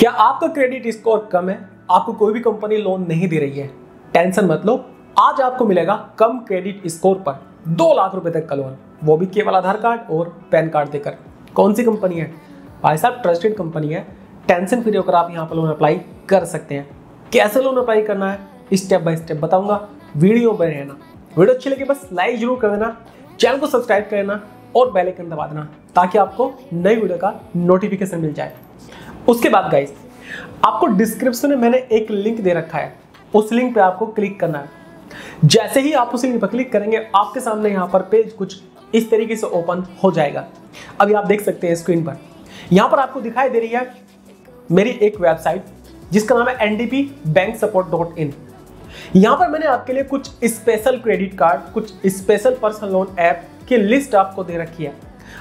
क्या आपका credit score कम है? आपको कोई भी कंपनी लोन नहीं दे रही है। टेंशन मत लो। आज आपको मिलेगा कम क्रेडिट स्कोर पर दो लाख रुपए तक का लोन वो भी केवल आधार कार्ड और पैन कार्ड देकर। कौन सी कंपनी है? भाई साहब ट्रस्टेड कंपनी है। टेंशन फ्री होकर आप यहाँ पर लोन अप्लाई कर सकते हैं। कैसे लोन अप्लाई करना है? स्टेप बाय स्टेप बताऊँगा। वीडियो पर रहना। वीडियो अच्छी लगे बस लाइक ज़रूर कर देना। चैनल को सब्सक्राइब कर देना और बेल आइकन दबा देना ताकि आपको नई वीडियो का नोटिफिकेशन मिल जाए। उसके बाद गाइस आपको डिस्क्रिप्शन में मैंने एक लिंक दे रखा है। उस लिंक पे आपको क्लिक करना है। जैसे ही आप उस लिंक पर क्लिक करेंगे, आपके सामने यहाँ पर पेज कुछ इस तरीके से ओपन हो जाएगा। अभी आप देख सकते हैं स्क्रीन पर। यहाँ पर आपको दिखाई दे रही है मेरी एक वेबसाइट जिसका नाम है NDP bank support dot in यहाँ पर मैंने आपके लिए कुछ स्पेशल क्रेडिट कार्ड कुछ स्पेशल पर्सनल लोन ऐप की लिस्ट आपको दे रखी है।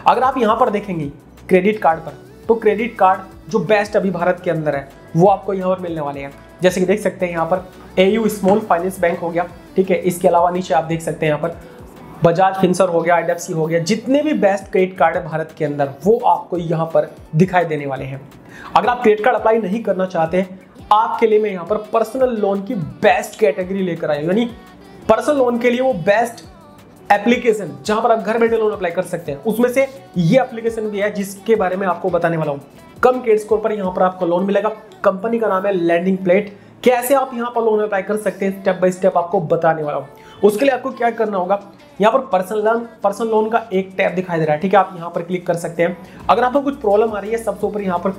अगर आप यहाँ पर देखेंगे क्रेडिट कार्ड पर तो क्रेडिट कार्ड जो बेस्ट अभी भारत के अंदर है, वो आपको यहाँ पर मिलने वाले हैं। जैसे कि देख सकते हैं यहाँ पर A U small finance bank हो गया, ठीक है? इसके अलावा नीचे आप देख सकते हैं यहाँ पर बजाज फिंसर हो गया आई हो गया, जितने भी बेस्ट क्रेडिट कार्ड है भारत के अंदर, वो आपको यहाँ पर दिखाई देने वाले हैं। अगर आप क्रेडिट कार्ड अप्लाई नहीं करना चाहते आपके लिए मैं यहाँ पर पर्सनल लोन की बेस्ट कैटेगरी लेकर आई यानी पर्सनल लोन के लिए वो बेस्ट एप्लीकेशन जहाँ पर आप घर बैठे लोन अप्लाई कर सकते हैं। उसमें से ये एप्लीकेशन भी है, जिसके बारे में आपको बताने वाला हूँ। कम क्रेडिट स्कोर पर यहाँ पर आपको लोन मिलेगा। कंपनी का नाम है लैंडिंग प्लेट कैसे आप यहाँ पर लोन अप्लाई कर सकते हैं स्टेप बाय स्टेप आपको बताने वाला हूँ। उसके लिए आपको क्या करना होगा, यहाँ पर पर्सनल लोन पर्सनल लोन का एक टैब दिखाई दे रहा है, ठीक है? आप यहाँ पर क्लिक कर सकते हैं। अगर आपको कुछ प्रॉब्लम आ रही है, सबसे ऊपर यहाँ पर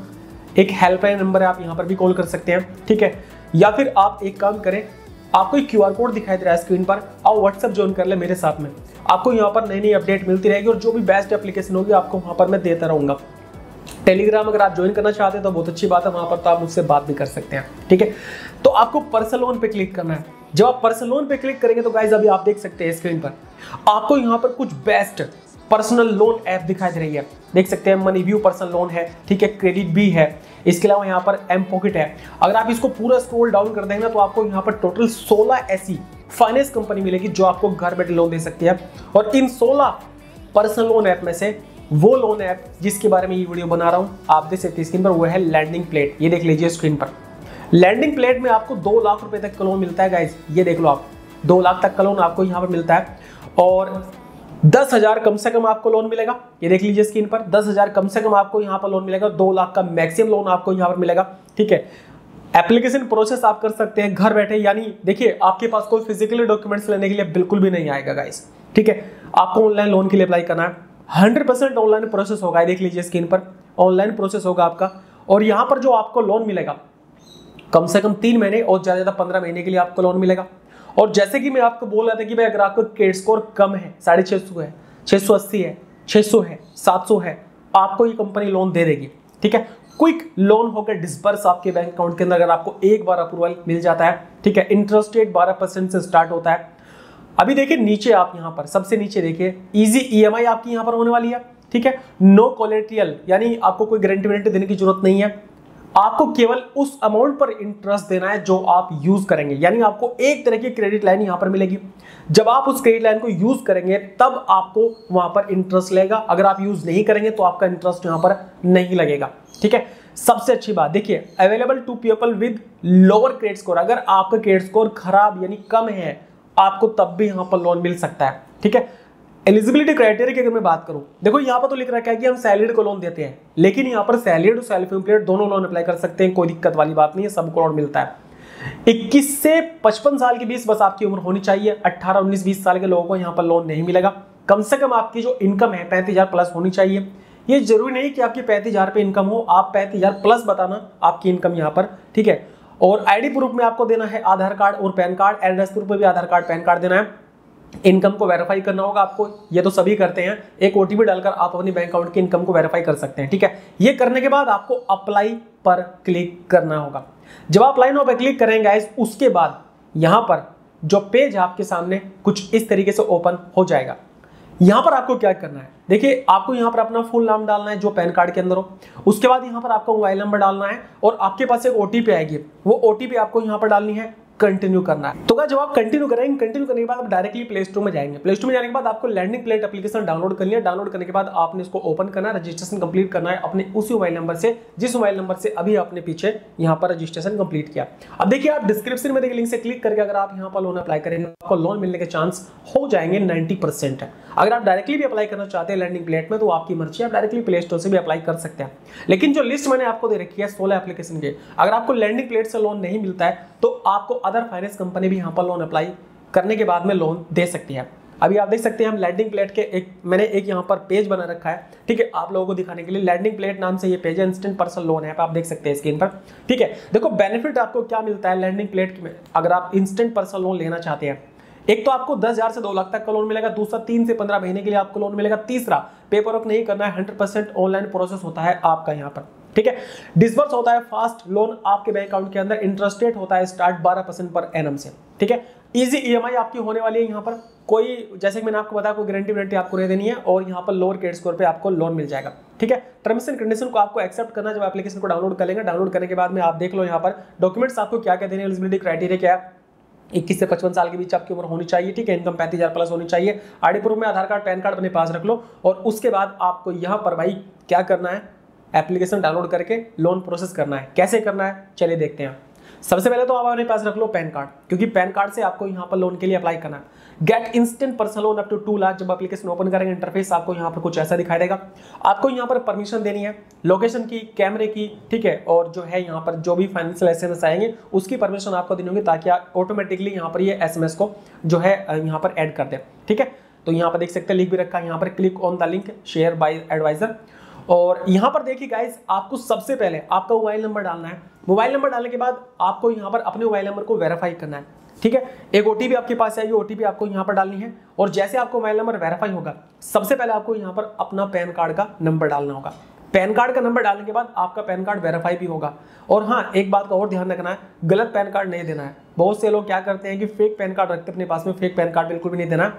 एक हेल्पलाइन नंबर है, आप यहाँ पर भी कॉल कर सकते हैं, ठीक है? या फिर आप एक काम करें आपको एक क्यू कोड दिखाई दे रहा है स्क्रीन पर। आप व्हाट्सएप ज्वाइन कर ले मेरे साथ में। आपको यहाँ पर नई नई अपडेट मिलती रहेगी और जो भी बेस्ट एप्लीकेशन होगी, आपको वहाँ पर मैं देता रहूँगा। टेलीग्राम अगर आप ज्वाइन करना चाहते हैं तो बहुत अच्छी बात है, वहाँ पर तो आप मुझसे बात भी कर सकते हैं। ठीक है? तो आपको पर्सनल लोन पे क्लिक करना है। जब आप पर्सनल लोन पे क्लिक करेंगे तो गाइज़ अभी आप देख सकते हैं स्क्रीन पर। आपको यहाँ पर कुछ बेस्ट पर्सनल लोन ऐप दिखाई दे रही है। देख सकते हैं मनी व्यू पर्सनल लोन है, ठीक है क्रेडिट भी है। इसके अलावा यहाँ पर एम पॉकेट है। अगर आप इसको पूरा स्क्रोल डाउन कर देंगे ना तो आपको यहाँ पर टोटल 16 ऐसी फाइनेंस कंपनी मिलेगी जो आपको घर बैठे लोन दे सकती है। और इन 16 पर्सनल लोन ऐप में से वो लोन ऐप जिसके बारे में ये वीडियो बना रहा हूँ, आप देख सकते स्क्रीन पर, वो है लैंडिंग प्लेट ये देख लीजिए स्क्रीन पर। लैंडिंग प्लेट में आपको दो लाख रुपए तक का लोन मिलता है गाइज़ ये देख लो आप। दो लाख तक का लोन आपको यहाँ पर मिलता है। और दस हज़ार कम से कम आपको लोन मिलेगा। ये देख लीजिए स्क्रीन पर। दस हज़ार कम से कम आपको यहाँ पर लोन मिलेगा। दो लाख का मैक्सिमम लोन आपको यहाँ पर मिलेगा। ठीक है? एप्लीकेशन प्रोसेस आप कर सकते हैं। घर बैठे, यानी देखिए, आपके पास कोई फिजिकली डॉक्यूमेंट्स लेने के लिए बिल्कुल भी नहीं आएगा गाइस ठीक है? आपको ऑनलाइन लोन के लिए अप्लाई करना है। हंड्रेड ऑनलाइन प्रोसेस होगा। देख लीजिए स्क्रीन पर। ऑनलाइन प्रोसेस होगा आपका। और यहाँ पर जो आपको लोन मिलेगा, कम से कम तीन महीने और ज़्यादा ज़्यादा पंद्रह महीने के लिए आपको लोन मिलेगा। और जैसे कि मैं आपको बोल रहा था कि भाई अगर आपका क्रेडिट स्कोर कम है, साढ़े छः सौ है छः सौ अस्सी है छः सौ है, सात सौ है, आपको ये कंपनी लोन दे देगी, ठीक है? क्विक लोन होकर डिस्बर्स आपके बैंक अकाउंट के अंदर अगर आपको एक बार अप्रूवल मिल जाता है, ठीक है? इंटरेस्ट रेट बारह परसेंट से स्टार्ट होता है। अभी देखिए नीचे आप यहाँ पर, सबसे नीचे देखिए इजी ईएमआई आपकी यहाँ पर होने वाली है, ठीक है? नो कोलेट्रियल यानी आपको कोई गारंटी वारंटी देने की ज़रूरत नहीं है। आपको केवल उस अमाउंट पर इंटरेस्ट देना है जो आप यूज़ करेंगे। यानी आपको एक तरह की क्रेडिट लाइन यहाँ पर मिलेगी। जब आप उस क्रेडिट लाइन को यूज़ करेंगे, तब आपको वहाँ पर इंटरेस्ट लगेगा। अगर आप यूज़ नहीं करेंगे तो आपका इंटरेस्ट यहाँ पर नहीं लगेगा। ठीक है? सबसे अच्छी बात, देखिए available to people with lower credit score अगर आपका क्रेडिट स्कोर खराब यानी कम है, आपको तब भी यहाँ पर लोन मिल सकता है। ठीक है? एलिजिबिलिटी क्राइटेरिया की अगर मैं बात करूँ, देखो यहाँ पर तो लिख रखा है कि हम सैलरीड को लोन देते हैं, लेकिन यहाँ पर सैलरीड और सेल्फ एम्प्लॉयड दोनों लोन अप्लाई कर सकते हैं, कोई दिक्कत वाली बात नहीं है, सबको लोन मिलता है। 21 से 55 साल के बीच बस आपकी उम्र होनी चाहिए 18 19 20 साल के लोगों को यहाँ पर लोन नहीं मिलेगा। कम से कम आपकी जो इनकम है, पैंतीस हज़ार प्लस होनी चाहिए। ये ज़रूरी नहीं कि आपकी पैंतीस हज़ार पे इनकम हो, आप पैंतीस हज़ार प्लस बताना, आपकी इनकम यहाँ पर, ठीक है? और आईडी प्रूफ में आपको देना है आधार कार्ड और पैन कार्ड एड्रेस प्रूफ में भी आधार कार्ड, पैन कार्ड देना है। इनकम को वेरीफाई करना होगा आपको। ये तो सभी करते हैं। एक ओटीपी डालकर आप अपनी बैंक अकाउंट की इनकम को वेरीफाई कर सकते हैं, ठीक है? ये करने के बाद आपको अप्लाई पर क्लिक करना होगा। जब आप अप्लाई नो पर क्लिक करेंगे उसके बाद यहाँ पर जो पेज आपके सामने कुछ इस तरीके से ओपन हो जाएगा। यहाँ पर आपको क्या करना है? देखिए, आपको यहाँ पर अपना फुल नाम डालना है, जो पैन कार्ड के अंदर हो। उसके बाद यहाँ पर आपको मोबाइल नंबर डालना है और आपके पास एक ओटीपी आएगी। वो ओटीपी आपको यहाँ पर डालनी है। कंटिन्यू करना है। तो जब आप कंटिन्यू करेंगे कंटिन्यू करने के बाद आप डायरेक्टली प्ले स्टोर में जाएँगे। प्ले स्टोर में जाने के बाद आपको लैंडिंग प्लेट एप्लीकेशन डाउनलोड करनी है। डाउनलोड करने के बाद आपने इसको ओपन करना रजिस्ट्रेशन कंप्लीट करना है अपने उसी मोबाइल नंबर से, जिस मोबाइल नंबर से अभी आपने पीछे यहाँ पर रजिस्ट्रेशन कंप्लीट किया। अब देखिए, आप डिस्क्रिप्शन में देखिए लिंक से क्लिक करके अगर आप यहाँ पर लोन अप्लाई करेंगे, आपको लोन मिलने के चांस हो जाएँगे नाइन्टी अगर आप डायरेक्टली भी अप्लाई करना चाहते हैं लैंडिंग प्लेट में तो आपकी मर्ज़ी आप डायरेक्टली प्ले स्टोर से भी अप्लाई कर सकते हैं। लेकिन जो लिस्ट मैंने आपको दे रखी है सोलह एप्लीकेशन के, अगर आपको लैंडिंग प्लेट से लोन नहीं मिलता है तो आपको अदर फाइनेंस कंपनी भी यहाँ पर लोन अप्लाई करने के बाद में लोन दे सकती है। अभी आप देख सकते हैं हम लैंडिंग प्लेट के एक, मैंने एक यहाँ पर पेज बना रखा है। ठीक है, आप लोगों को दिखाने के लिए लैंडिंग प्लेट नाम से ये पेज है इंस्टेंट पर्सनल लोन है आप देख सकते हैं स्क्रीन पर। ठीक है, देखो बेनिफिट आपको क्या मिलता है लैंडिंग प्लेट में? अगर आप इंस्टेंट पर्सनल लोन लेना चाहते हैं, एक तो आपको दस हज़ार से दो लाख तक का लोन मिलेगा, दूसरा तीन से पंद्रह महीने के लिए आपको लोन मिलेगा, तीसरा पेपर वर्क नहीं करना है हंड्रेड परसेंट ऑनलाइन प्रोसेस होता है आपका यहाँ पर। ठीक है? डिसबर्स होता है फास्ट लोन आपके बैंक अकाउंट के अंदर इंटरेस्ट रेट होता है स्टार्ट 12 परसेंट पर एनम से, ठीक है? इजी ईएमआई आपकी होने वाली है यहाँ पर। कोई, जैसे कि मैंने आपको बताया, कोई गारंटी वारंटी आपको नहीं देनी है और यहाँ पर लोअर क्रेडिट स्कोर पे आपको लोन मिल जाएगा, ठीक है? टर्म्स एंड कंडीशन को आपको एक्सेप्ट करना जब एप्लीकेशन को डाउनलोड कर लेंगे डाउनलोड करने के बाद में आप देख लो यहाँ पर। डॉक्यूमेंट्स आपको क्या क्या देने एलिजिबिलिटी क्राइटेरिया क्या इक्कीस से पचपन साल के बीच आपकी उम्र होनी चाहिए, ठीक है? इनकम पैंतीस हज़ार प्लस होनी चाहिए। आईडी प्रूफ में आधार कार्ड, पैन कार्ड अपने पास रख लो और उसके बाद आपको यहाँ पर भाई क्या करना है? एप्लीकेशन डाउनलोड करके लोन प्रोसेस करना है। कैसे करना है? चलिए देखते हैं। सबसे पहले तो आप अपने पास रख लो पैन कार्ड, क्योंकि पैन कार्ड से आपको यहाँ पर लोन के लिए अप्लाई करना है। Get instant personal loan up to two lakh जब एप्लीकेशन ओपन करेंगे इंटरफेस आपको यहाँ पर कुछ ऐसा दिखाई देगा। आपको यहाँ पर परमिशन देनी है। लोकेशन की कैमरे की, ठीक है? और जो है यहाँ पर जो भी फाइनेंशियल एस आएँगे, उसकी परमिशन आपको देनी होगी, ताकि आप ऑटोमेटिकली यहाँ पर ये एस को जो है यहाँ पर एड कर दे। ठीक है? तो यहाँ पर देख सकते हैं लिंक भी रखा है। यहाँ पर click on the link share by advisor और यहाँ पर देखिए गाइज़ आपको सबसे पहले आपका मोबाइल नंबर डालना है। मोबाइल नंबर डालने के बाद आपको यहाँ पर अपने मोबाइल नंबर को वेरीफाई करना है, ठीक है? एक ओटीपी आपके पास आएगी ओटीपी आपको यहाँ पर डालनी है और जैसे आपको मोबाइल नंबर वेरीफाई होगा, सबसे पहले आपको यहाँ पर अपना पैन कार्ड का नंबर डालना होगा। पैन कार्ड का नंबर डालने के बाद आपका पैन कार्ड वेरीफाई भी होगा। और हाँ एक बात का और ध्यान रखना है, गलत पैन कार्ड नहीं देना है। बहुत से लोग क्या करते हैं कि फेक पैन कार्ड रखते अपने पास में फेक पैन कार्ड बिल्कुल भी नहीं देना।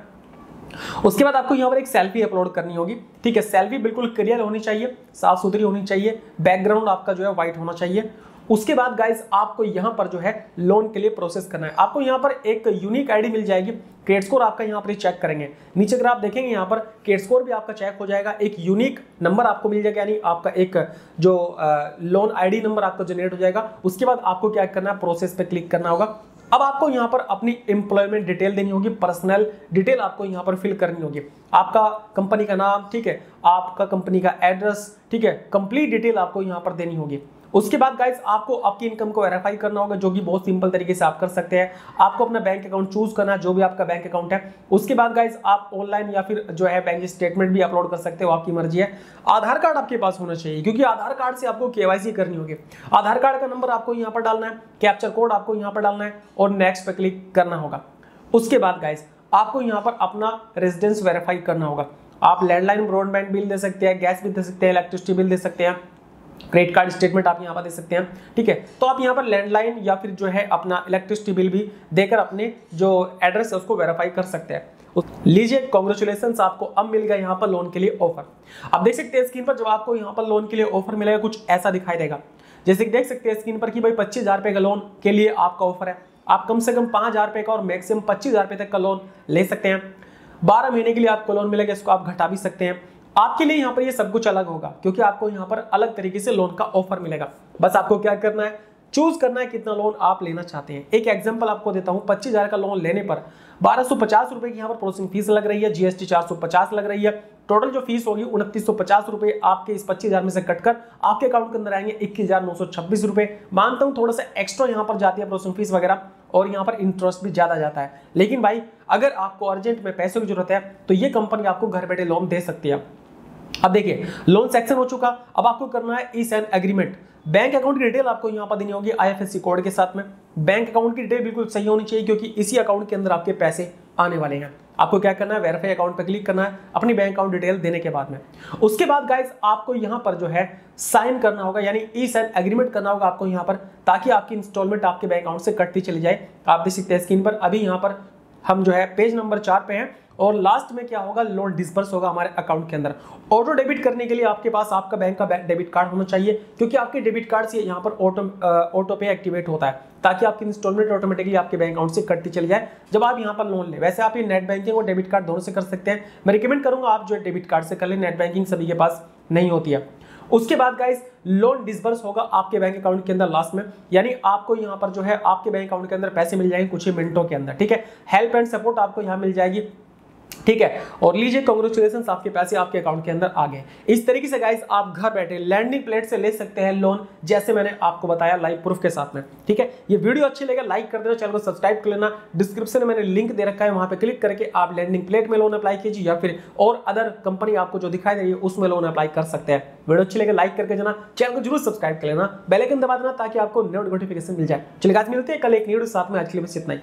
उसके बाद आपको यहाँ पर एक सेल्फी अपलोड करनी होगी। ठीक है सेल्फी बिल्कुल क्लियर होनी चाहिए, साफ़ सुथरी होनी चाहिए बैकग्राउंड आपका जो है व्हाइट होना चाहिए। उसके बाद गाइस आपको यहाँ पर जो है लोन के लिए प्रोसेस करना है। आपको यहाँ पर एक यूनिक आईडी मिल जाएगी क्रेडिट स्कोर आपका यहाँ पर चेक करेंगे। नीचे अगर आप देखेंगे यहाँ पर क्रेडिट स्कोर भी आपका चेक हो जाएगा, एक यूनिक नंबर आपको मिल जाएगा, यानी आपका एक, जो लोन आईडी नंबर आपका जनरेट हो जाएगा। उसके बाद आपको क्या करना है प्रोसेस पे क्लिक करना होगा। अब आपको यहाँ पर अपनी एम्प्लॉयमेंट डिटेल देनी होगी पर्सनल डिटेल आपको यहाँ पर फिल करनी होगी। आपका कंपनी का नाम, ठीक है? आपका कंपनी का एड्रेस ठीक है? कंप्लीट डिटेल आपको यहाँ पर देनी होगी। उसके बाद गाइस आपको आपकी इनकम को वेरीफाई करना होगा, जो कि बहुत सिंपल तरीके से आप कर सकते हैं। आपको अपना बैंक अकाउंट चूज़ करना जो भी आपका बैंक अकाउंट है। उसके बाद गाइस आप ऑनलाइन या फिर जो है बैंक स्टेटमेंट भी अपलोड कर सकते हो, आपकी मर्ज़ी है। आधार कार्ड आपके पास होना चाहिए, क्योंकि आधार कार्ड से आपको केवाईसी करनी होगी। आधार कार्ड का नंबर आपको यहाँ पर डालना है कैप्चर कोड आपको यहाँ पर डालना है और नेक्स्ट पर क्लिक करना होगा। उसके बाद गाइस आपको यहाँ पर अपना रेजिडेंस वेरीफाई करना होगा। आप लैंडलाइन ब्रॉडबैंड बिल दे सकते हैं गैस बिल दे सकते हैं इलेक्ट्रिसिटी बिल दे सकते हैं। क्रेडिट कार्ड स्टेटमेंट आप यहाँ पर दे सकते हैं, ठीक है? तो आप यहाँ पर लैंडलाइन या फिर जो है अपना इलेक्ट्रिसिटी बिल भी देकर अपने जो एड्रेस है उसको वेरीफाई कर सकते हैं। लीजिए कॉन्ग्रेचुलेसन आपको अब मिल गया यहाँ पर लोन के लिए ऑफ़र आप देख सकते हैं स्क्रीन पर जब आपको यहाँ पर लोन के लिए ऑफ़र मिलेगा, कुछ ऐसा दिखाई देगा। जैसे कि देख सकते हैं स्क्रीन पर कि भाई पच्चीस हज़ार रुपए का लोन के लिए आपका ऑफ़र है। आप कम से कम पाँच हज़ार रुपए का और मैक्सिमम पच्चीस हज़ार रुपए तक का लोन ले सकते हैं। बारह महीने के लिए आपको लोन मिलेगा, इसको आप घटा भी सकते हैं। आपके लिए यहाँ पर ये सब कुछ अलग होगा, क्योंकि आपको यहाँ पर अलग तरीके से लोन का ऑफ़र मिलेगा। बस आपको क्या करना है? चूज़ करना है कितना लोन आप लेना चाहते हैं। एक एग्जांपल आपको देता हूँ, पच्चीस हज़ार का लोन लेने पर बारह सौ पचास रुपए की यहाँ पर प्रोसेसिंग फ़ीस लग रही है जीएसटी चार सौ पचास लग रही है। टोटल जो फ़ीस होगी, उनतीस सौ पचास रुपए आपके इस पच्चीस हज़ार में से कटकर आपके अकाउंट के अंदर आएँगे इक्कीस हज़ार नौ सौ छब्बीस रुपए। मानता हूँ थोड़ा सा एक्स्ट्रा यहाँ पर जाती है प्रोसेसिंग फ़ीस वगैरह, और यहाँ पर इंटरेस्ट भी ज़्यादा जाता है। लेकिन भाई, अगर आपको अर्जेंट में पैसों की ज़रूरत है तो ये कंपनी आपको घर बैठे लोन दे सकती है। अब देखिए लोन सेक्शन हो चुका। अब आपको करना है e sign agreement bank account की डिटेल आपको यहाँ पर देनी होगी आईएफएससी कोड के साथ में। बैंक अकाउंट की डिटेल बिल्कुल सही होनी चाहिए क्योंकि इसी अकाउंट के अंदर आपके पैसे आने वाले हैं। आपको क्या करना है? वेरीफाई अकाउंट पर क्लिक करना है, अपनी बैंक अकाउंट डिटेल देने के बाद में। उसके बाद गाइस आपको यहाँ पर जो है साइन करना होगा, यानी ई साइन एग्रीमेंट करना होगा आपको यहाँ पर, ताकि आपकी इंस्टॉलमेंट आपके बैंक अकाउंट से कटती चली जाए। आप देख सकते हैं स्क्रीन पर। अभी यहाँ पर हम जो है पेज नंबर चार पे हैं। और लास्ट में क्या होगा? लोन डिस्पर्स होगा हमारे अकाउंट के अंदर। ऑटो डेबिट करने के लिए आपके पास आपका बैंक का डेबिट कार्ड होना चाहिए, क्योंकि आपके डेबिट कार्ड से यहाँ पर ऑटो ऑटो पे एक्टिवेट होता है, ताकि आपकी इंस्टॉलमेंट ऑटोमेटिकली आपके बैंक अकाउंट से कटती चली जाए, जब आप यहाँ पर लोन ले। वैसे आप ये नेट बैंकिंग और डेबिट कार्ड दोनों से कर सकते हैं। मैं रिकमेंड करूँगा आप जो डेबिट कार्ड से कर ले नेट बैंकिंग सभी के पास नहीं होती है। उसके बाद गाइस लोन डिसबर्स होगा आपके बैंक अकाउंट के अंदर लास्ट में। यानी आपको यहाँ पर जो है, आपके बैंक अकाउंट के अंदर पैसे मिल जाएँगे कुछ ही मिनटों के अंदर, ठीक है? हेल्प एंड सपोर्ट आपको यहाँ मिल जाएगी। ठीक है? और लीजिए कांग्रेचुलेशन आपके पैसे आपके अकाउंट के अंदर आ गए। इस तरीके से गाइस आप घर बैठे लैंडिंग प्लेट से ले सकते हैं लोन जैसे मैंने आपको बताया लाइव प्रूफ के साथ में। ठीक है? ये वीडियो अच्छी लगे लाइक कर देना चैनल को सब्सक्राइब कर लेना। डिस्क्रिप्शन में मैंने लिंक दे रखा है, वहाँ पर क्लिक करके आप लैंडिंग प्लेट में लोन अप्लाई कीजिए या फिर और अदर कंपनी आपको जो दिखाई दे रही है, उसमें लोन अप्लाई कर सकते हैं। वीडियो अच्छी लगे लाइक करके जाना चैनल को ज़रूर सब्सक्राइब कर लेना। बेलाइकन दबा देना ताकि आपको नोटिफिकेशन मिल जाए। चलिए आज मिलते हैं कल एक वीडियो साथ में। आज के लिए बस इतना ही।